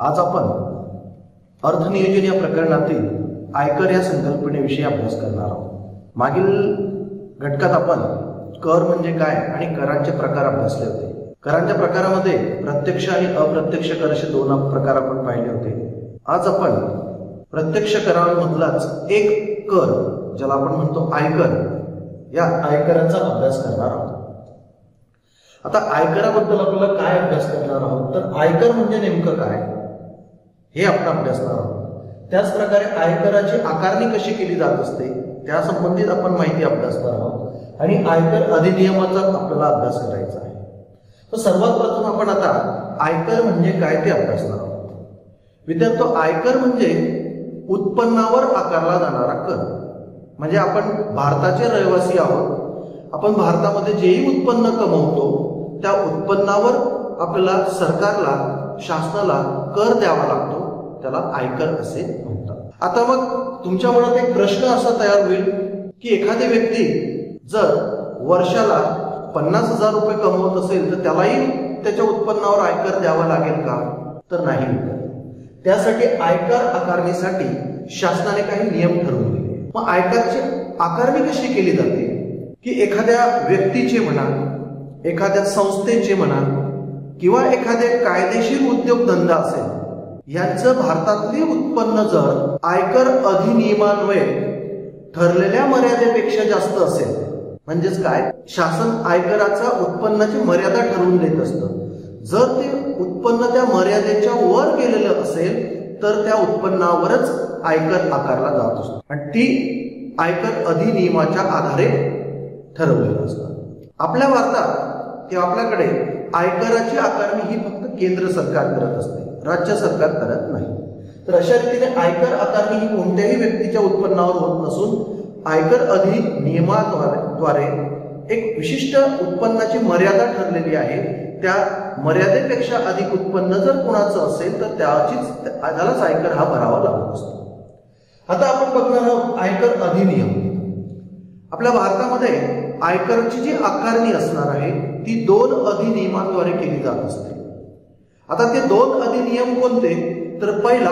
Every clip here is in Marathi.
आज आपण अर्थनियोजन या प्रकरणातील आयकर या संकल्पनेविषयी अभ्यास करणार आहोत. मागील घटकात आपण कर म्हणजे काय आणि करांचे प्रकार अभ्यासले होते. करांच्या प्रकारामध्ये प्रत्यक्ष आणि अप्रत्यक्ष कर असे दोन प्रकार आपण पाहिले होते. आज आपण प्रत्यक्ष करांमधलाच एक कर ज्याला आपण म्हणतो आयकर या आयकराचा अभ्यास करणार आहोत. आता आयकराबद्दल आपल्याला काय अभ्यास करणार आहोत? तर आयकर म्हणजे नेमकं काय? हे आपण अभ्यासणार आहोत. त्याचप्रकारे आयकराची आकारणी कशी केली जात असते त्या संबंधित आपण माहिती अभ्यासणार आहोत. आणि आयकर अधिनियमाचा आपल्याला अभ्यास करायचा आहे. तर सर्वात प्रथम आपण आता आयकर म्हणजे काय ते अभ्यासणार आहोत. विद्यार्थी आयकर म्हणजे उत्पन्नावर आकारला जाणारा कर. म्हणजे आपण भारताचे रहिवासी आहोत. आपण भारतामध्ये जेही उत्पन्न कमवतो त्या उत्पन्नावर आपल्याला सरकारला शासनाला कर द्यावा लागतो. त्याला आयकर असे म्हणतात. आता मग तुमच्या मनात एक प्रश्न असा तयार होईल की एखादी व्यक्ती जर वर्षाला पन्नास हजार रुपये कमवत असेल तर त्यालाही त्याच्या उत्पन्नावर आयकर द्यावा लागेल का? तर नाही. त्यासाठी आयकर आकारणीसाठी शासनाने काही नियम ठरवून दिले मग आयकरची आकारणी कशी केली जाते? की एखाद्या व्यक्तीचे म्हणा एखाद्या संस्थेचे म्हणा किंवा एखादे कायदेशीर उद्योगधंदा असेल यांचं भारतातले उत्पन्न जर आयकर अधिनियमान्वये ठरलेल्या मर्यादेपेक्षा जास्त असेल म्हणजेच काय? शासन आयकराचा उत्पन्नाची मर्यादा ठरवून देत असतं. जर ते उत्पन्न त्या मर्यादेच्या वर गेलेलं असेल तर त्या उत्पन्नावरच आयकर आकारला जात असतो. आणि ती आयकर अधिनियमाच्या आधारे ठरवलेलं असतं. आपल्या भारतात किंवा आपल्याकडे आयकराची आकारणी ही फक्त केंद्र सरकार करत असते. राज्य सरकार करत नाही. तर अशा रीतीने आयकर आकारणी ही कोणत्याही व्यक्तीच्या उत्पन्नावर होत नसून आयकर अधिनियमाद्वारे एक विशिष्ट उत्पन्नाची मर्यादा ठरलेली आहे. त्या मर्यादेपेक्षा अधिक उत्पन्न जर कोणाचं असेल तर त्याचीच त्यालाच आयकर हा भरावा लागत असतो. आता आपण बघणार आहोत आयकर अधिनियम. आपल्या भारतामध्ये आयकरची जी आकारणी असणार आहे ती दोन अधिनियमांद्वारे केली जात असते. आता ते दोन अधिनियम कोणते? तर पहिला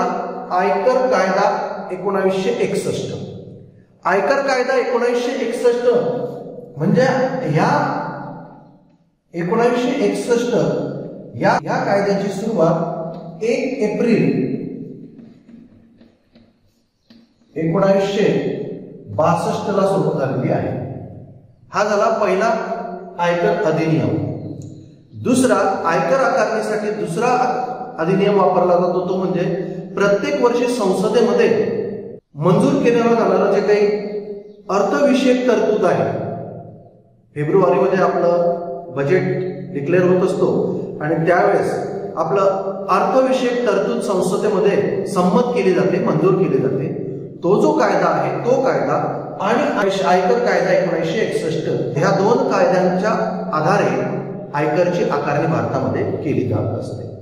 आयकर कायदा एकोणावीसशे एकसष्ट. आयकर कायदा एकोणावीसशे एकसष्ट म्हणजे ह्या एकोणावीसशे एकसष्ट या या कायद्याची सुरुवात एक एप्रिल एकोणावीसशे बासष्ट ला सुरू झालेली आहे. हा झाला पहिला आयकर अधिनियम. दुसरा आयकर आकारणीसाठी दुसरा अधिनियम वापरला जातो तो म्हणजे प्रत्येक वर्षी संसदेमध्ये मंजूर केलेला जाणारा जे काही अर्थविषयक तरतूद आहे फेब्रुवारीमध्ये आपलं बजेट डिक्लेअर होत असतो आणि त्यावेळेस आपलं अर्थविषयक तरतूद संसदेमध्ये संमत केली जाते मंजूर केली जाते. तो जो कायदा आहे तो कायदा आणि आयकर कायदा एकोणीसशे एकसष्ट ह्या दोन कायद्यांच्या आधारे आयकरची आकारणी भारतामध्ये केली जात असते.